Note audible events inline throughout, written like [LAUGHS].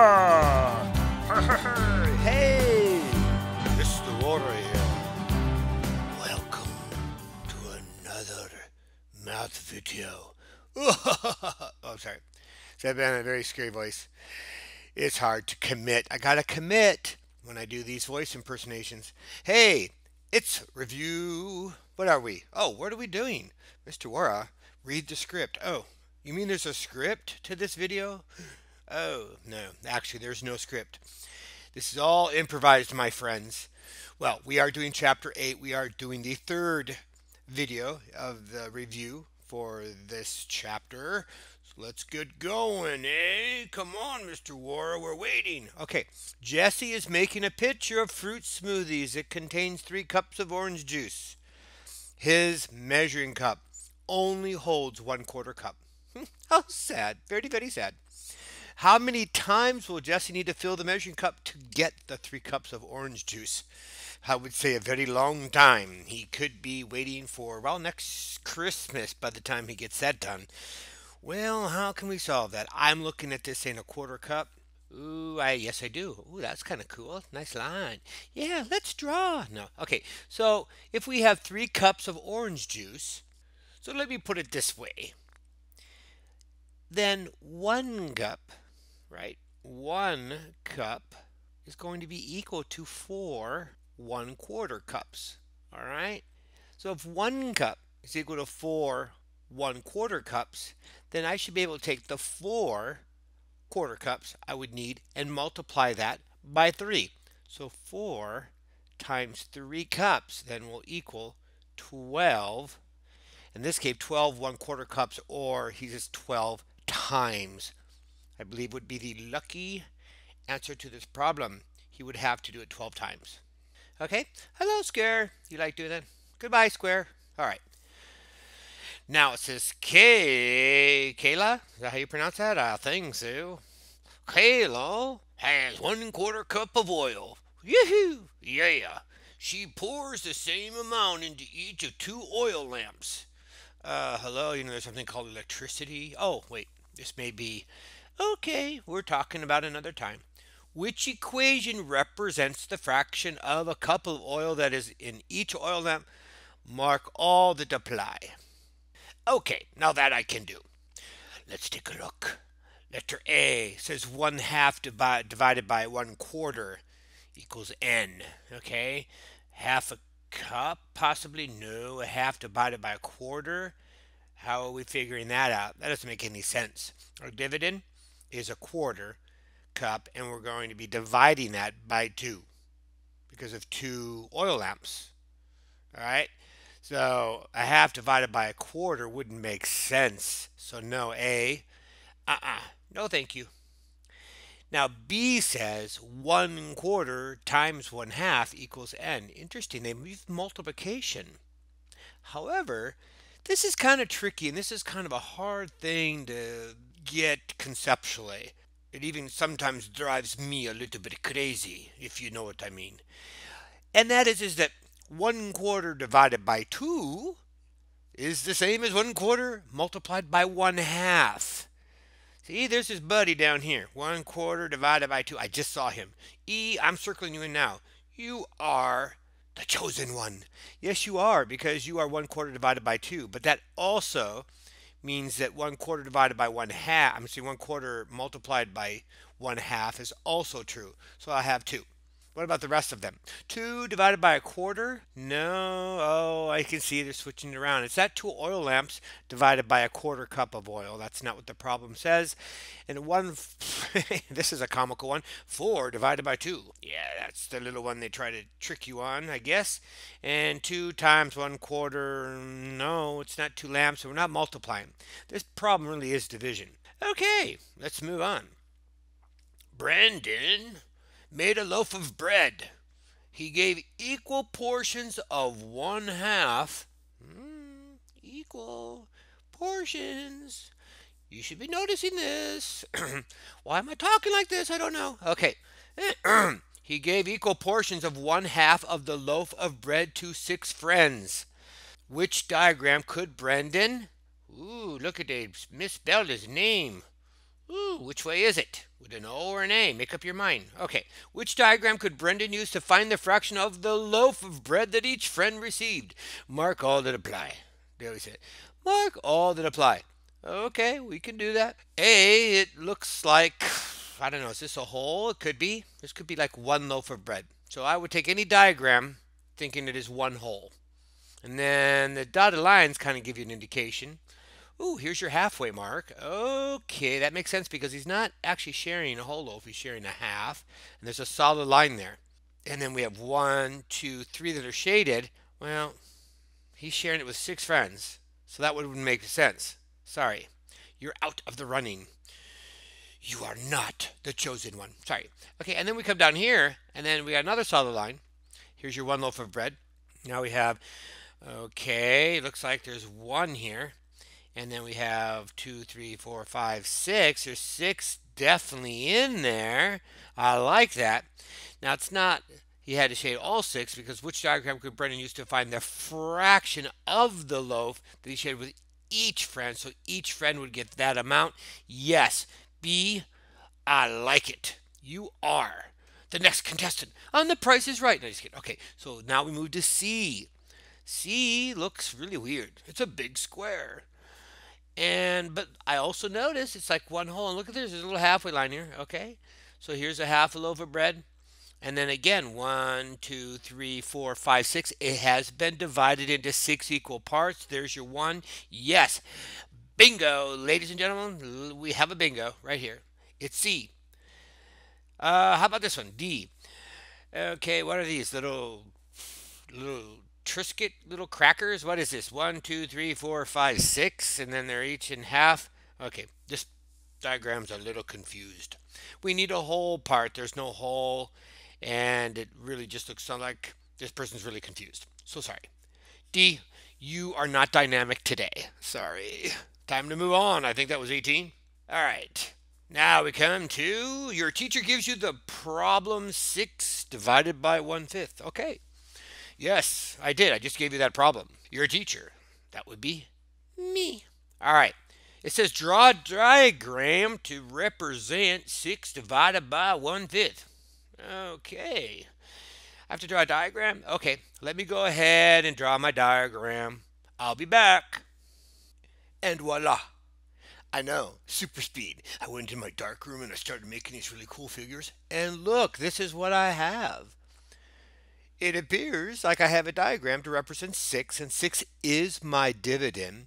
Waara! [LAUGHS] hey! Mr. Waara here. Welcome to another mouth video. [LAUGHS] oh, sorry. Said that in a very scary voice. It's hard to commit. I gotta commit when I do these voice impersonations. Hey, it's review. What are we? Oh, what are we doing? Mr. Waara, read the script. Oh, you mean there's a script to this video? Oh, no, actually, there's no script. This is all improvised, my friends. Well, we are doing chapter 8. We are doing the third video of the review for this chapter. So let's get going, eh? Come on, Mr. Waara, we're waiting. Okay, Jesse is making a pitcher of fruit smoothies. It contains three cups of orange juice. His measuring cup only holds one quarter cup. [LAUGHS] How sad. Very, very sad. How many times will Jesse need to fill the measuring cup to get the three cups of orange juice? I would say a very long time. He could be waiting for, well, next Christmas by the time he gets that done. Well, how can we solve that? I'm looking at this saying a quarter cup. Ooh, I yes I do. Ooh, that's kind of cool. Nice line. Yeah, let's draw. No. Okay. So, if we have 3 cups of orange juice, so let me put it this way. Then 1 cup right? One cup is going to be equal to four one quarter cups, all right? So if one cup is equal to four one quarter cups, then I should be able to take the four quarter cups I would need and multiply that by three. So four times three cups then will equal 12. In this case, 12 one quarter cups, or he says 12 times I believe would be the lucky answer to this problem. He would have to do it 12 times. Okay. Hello, Square. You like doing that? Goodbye, Square. All right. Now it says K. Kayla? Is that how you pronounce that? I think so. Kayla has one quarter cup of oil. Yoo-hoo! Yeah. She pours the same amount into each of two oil lamps. Uh, hello, you know there's something called electricity. Oh, wait, this may be Okay, we're talking about another time. Which equation represents the fraction of a cup of oil that is in each oil lamp? Mark all that apply. Okay, now that I can do. Let's take a look. Letter A says 1 half divide, divided by 1 quarter equals n. Okay, half a cup, possibly? No, a half divided by a quarter. How are we figuring that out? That doesn't make any sense. Our dividend is a quarter cup and we're going to be dividing that by two because of two oil lamps. All right. So a half divided by a quarter wouldn't make sense. So no, A, uh-uh, no thank you. Now B says one quarter times one half equals N. Interesting, they use multiplication. However, this is kind of tricky and this is kind of a hard thing to get conceptually. It even sometimes drives me a little bit crazy, if you know what I mean. And that is, is that one quarter divided by two is the same as one quarter multiplied by one half. See, there's his buddy down here. One quarter divided by two. I just saw him. E, I'm circling you in now. You are the chosen one. Yes, you are, because you are one quarter divided by two. But that also means that one quarter divided by one half, I'm saying one quarter multiplied by one half is also true. So I have two. What about the rest of them? 2 divided by a quarter? No. Oh, I can see they're switching it around. It's that two oil lamps divided by a quarter cup of oil. That's not what the problem says. And one, [LAUGHS] this is a comical one, 4 divided by 2. Yeah, that's the little one they try to trick you on, I guess. And 2 times 1 quarter, no, it's not two lamps, so we're not multiplying. This problem really is division. Okay, let's move on. Brandon made a loaf of bread. He gave equal portions of one half. Mm, equal portions. You should be noticing this. [CLEARS THROAT] Why am I talking like this? I don't know. Okay. [CLEARS THROAT] he gave equal portions of one half of the loaf of bread to six friends. Which diagram could Brendan? Ooh, look at they misspelled his name. Ooh, which way is it? With an O or an A? Make up your mind. Okay. Which diagram could Brendan use to find the fraction of the loaf of bread that each friend received? Mark all that apply. They say, mark all that apply. Okay, we can do that. A, it looks like, I don't know, is this a whole? It could be. This could be like one loaf of bread. So I would take any diagram thinking it is one whole. And then the dotted lines kind of give you an indication. Ooh, here's your halfway mark. Okay, that makes sense because he's not actually sharing a whole loaf, he's sharing a half. And there's a solid line there. And then we have one, two, three that are shaded. Well, he's sharing it with six friends. So that wouldn't make sense. Sorry, you're out of the running. You are not the chosen one. Sorry. Okay, and then we come down here, and then we got another solid line. Here's your one loaf of bread. Now we have, okay, looks like there's one here. And then we have two, three, four, five, six. There's six definitely in there. I like that. Now it's not he had to shade all six because which diagram could Brendan use to find the fraction of the loaf that he shaded with each friend? So each friend would get that amount. Yes. B, I like it. You are the next contestant on The Price is Right. No, just kidding. Okay, so now we move to C. C looks really weird. It's a big square. And but I also notice it's like one whole. And look at this, there's a little halfway line here. Okay, so here's a half a loaf of bread. And then again, one, two, three, four, five, six. It has been divided into six equal parts. There's your one. Yes. Bingo, ladies and gentlemen. We have a bingo right here. It's C. Uh, how about this one? D. Okay, what are these little little Triscuit little crackers. What is this? One, two, three, four, five, six, and then they're each in half. Okay, this diagram's a little confused. We need a whole part. There's no whole, and it really just looks like this person's really confused. So sorry. D, you are not dynamic today. Sorry. Time to move on. I think that was 18. All right. Now we come to your teacher gives you the problem 6 divided by 1 fifth. Okay. Yes, I did. I just gave you that problem. You're a teacher. That would be me. All right. It says draw a diagram to represent 6 divided by 1 fifth. Okay. I have to draw a diagram? Okay, let me go ahead and draw my diagram. I'll be back. And voila. I know, super speed. I went into my dark room and I started making these really cool figures. And look, this is what I have. It appears like I have a diagram to represent 6, and 6 is my dividend.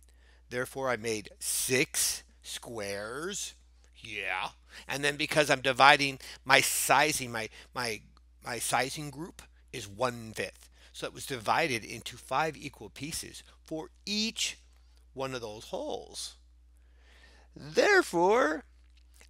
Therefore, I made 6 squares. Yeah. And then because I'm dividing my sizing, my, my, my sizing group is 1 fifth. So it was divided into 5 equal pieces for each one of those wholes. Therefore,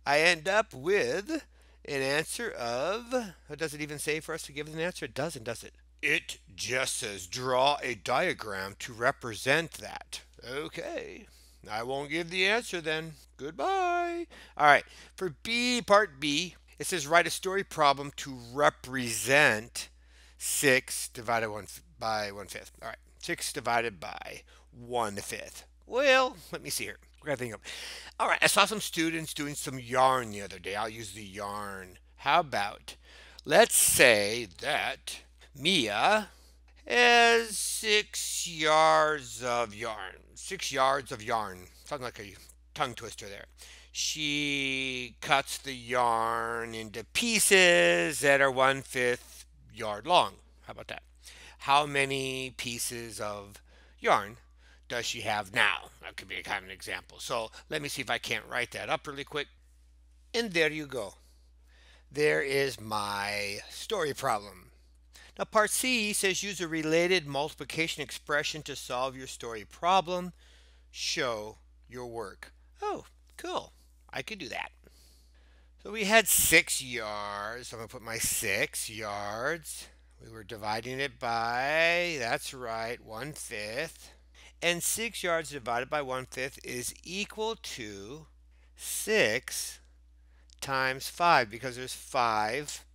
I end up with an answer of, does it even say for us to give an answer? It doesn't, does it? It just says draw a diagram to represent that. Okay, I won't give the answer then. Goodbye. All right, for B, part B, it says write a story problem to represent 6 divided one by 1 fifth. All right, 6 divided by 1 fifth. Well, let me see here. We're going to think of. All right, I saw some students doing some yarn the other day. I'll use the yarn. How about, let's say that Mia has six yards of yarn. Six yards of yarn. Something like a tongue twister there. She cuts the yarn into pieces that are one fifth yard long. How about that? How many pieces of yarn does she have now? That could be a kind of an example. So let me see if I can't write that up really quick. And there you go. There is my story problem. Now part C says use a related multiplication expression to solve your story problem. Show your work. Oh, cool. I could do that. So we had six yards. I'm going to put my six yards. We were dividing it by, that's right, one fifth. And 6 yards divided by 1 fifth is equal to 6 times 5 because there's 5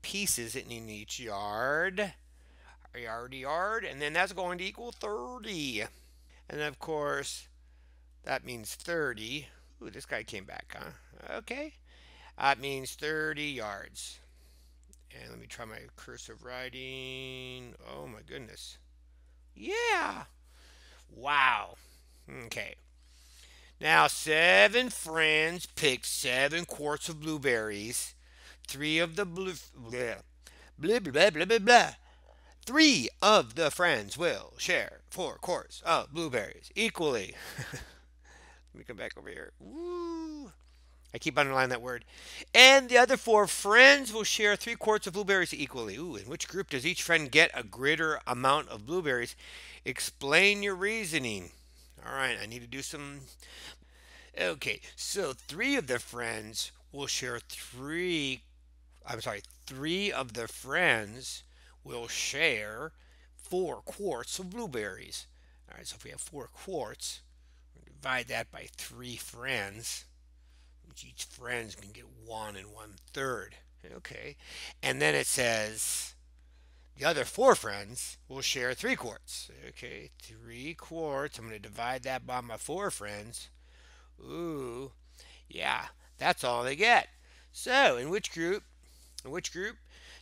pieces in each yard. Yard, yard. And then that's going to equal 30. And of course, that means 30. Ooh, this guy came back, huh? Okay. That means 30 yards. And let me try my cursive writing. Oh my goodness. Yeah. Wow. Okay. Now, seven friends picked seven quarts of blueberries. Three of the blue. Blah, blah, blah, blah, blah, blah. Three of the friends will share four quarts of blueberries equally. [LAUGHS] Let me come back over here. Woo. I keep underlining that word. And the other four friends will share three quarts of blueberries equally. Ooh, in which group does each friend get a greater amount of blueberries? Explain your reasoning. All right, I need to do some. Okay, so three of the friends will share three. I'm sorry, three of the friends will share four quarts of blueberries. All right, so if we have four quarts, divide that by three friends which each friend's can get one and one third. Okay. And then it says the other four friends will share three quarts. Okay, three quarts. I'm going to divide that by my four friends. Ooh, yeah, that's all they get. So, in which group, in which group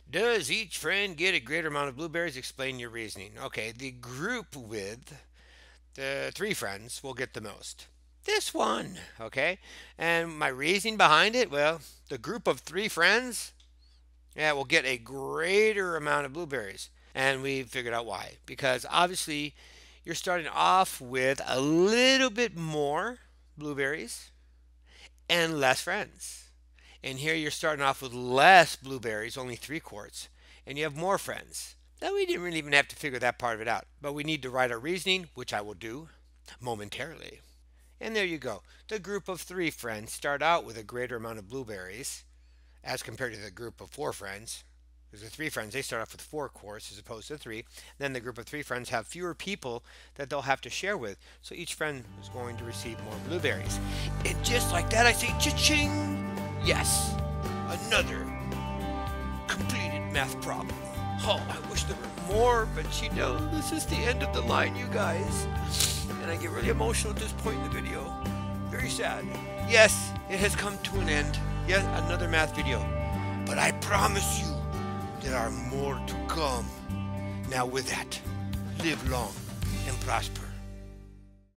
does each friend get a greater amount of blueberries? Explain your reasoning. Okay, the group with the three friends will get the most this one, okay? And my reasoning behind it, well, the group of three friends, yeah, we'll get a greater amount of blueberries. And we figured out why. Because obviously, you're starting off with a little bit more blueberries and less friends. And here you're starting off with less blueberries, only three quarts, and you have more friends. Now, we didn't really even have to figure that part of it out, but we need to write our reasoning, which I will do momentarily. And there you go. The group of three friends start out with a greater amount of blueberries as compared to the group of four friends. Because the three friends, they start off with four quarts as opposed to three. Then the group of three friends have fewer people that they'll have to share with. So each friend is going to receive more blueberries. And just like that, I say cha-ching! Yes, another completed math problem. Oh, I wish there were more, but you know, this is the end of the line, you guys and I get really emotional at this point in the video. Very sad. Yes, it has come to an end. Yet another math video. But I promise you, there are more to come. Now with that, live long and prosper.